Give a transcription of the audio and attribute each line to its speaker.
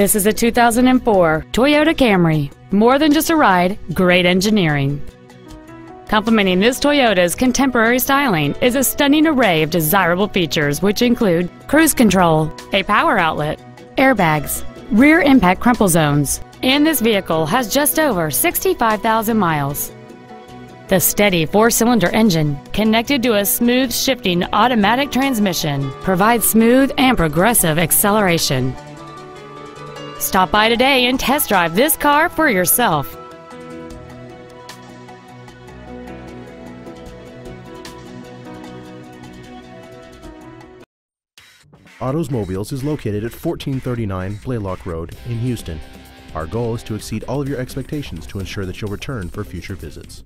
Speaker 1: This is a 2004 Toyota Camry. More than just a ride, great engineering. Complementing this Toyota's contemporary styling is a stunning array of desirable features which include cruise control, a power outlet, airbags, rear impact crumple zones, and this vehicle has just over 65,000 miles. The steady four-cylinder engine, connected to a smooth shifting automatic transmission, provides smooth and progressive acceleration. Stop by today and test drive this car for yourself.
Speaker 2: Autos Mobiles is located at 1439 Blalock Road in Houston. Our goal is to exceed all of your expectations to ensure that you'll return for future visits.